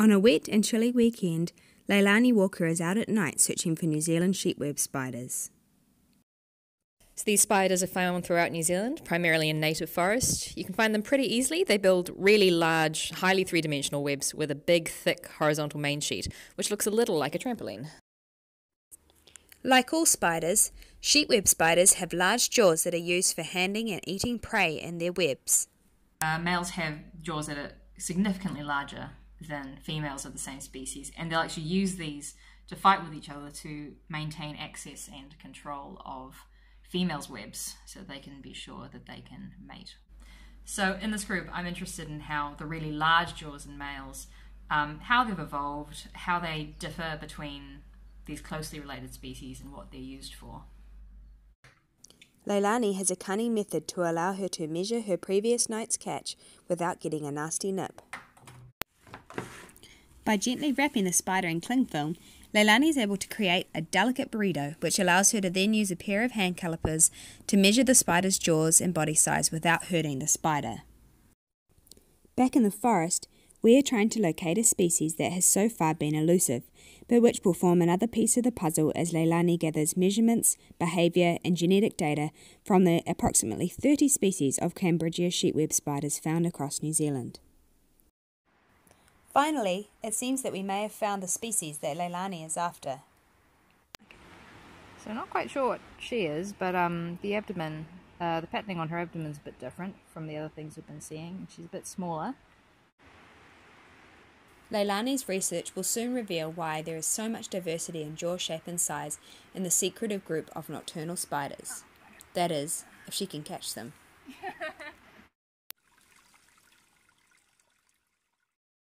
On a wet and chilly weekend, Leilani Walker is out at night searching for New Zealand sheet web spiders. So these spiders are found throughout New Zealand, primarily in native forest. You can find them pretty easily. They build really large, highly three dimensional webs with a big, thick horizontal main sheet, which looks a little like a trampoline. Like all spiders, sheet web spiders have large jaws that are used for handling and eating prey in their webs. Uh, males have jaws that are significantly larger than females of the same species, and they'll actually use these to fight with each other to maintain access and control of females' webs so they can be sure that they can mate. So in this group, I'm interested in how the really large jaws in males, um, how they've evolved, how they differ between these closely related species and what they're used for. Leilani has a cunning method to allow her to measure her previous night's catch without getting a nasty nip. By gently wrapping the spider in cling film, Leilani is able to create a delicate burrito, which allows her to then use a pair of hand calipers to measure the spider's jaws and body size without hurting the spider. Back in the forest, we are trying to locate a species that has so far been elusive, but which will form another piece of the puzzle as Leilani gathers measurements, behaviour, and genetic data from the approximately 30 species of Cambridgea sheet web spiders found across New Zealand. Finally, it seems that we may have found the species that Leilani is after. So not quite sure what she is, but um, the abdomen, uh, the patterning on her abdomen is a bit different from the other things we've been seeing. She's a bit smaller. Leilani's research will soon reveal why there is so much diversity in jaw shape and size in the secretive group of nocturnal spiders. That is, if she can catch them.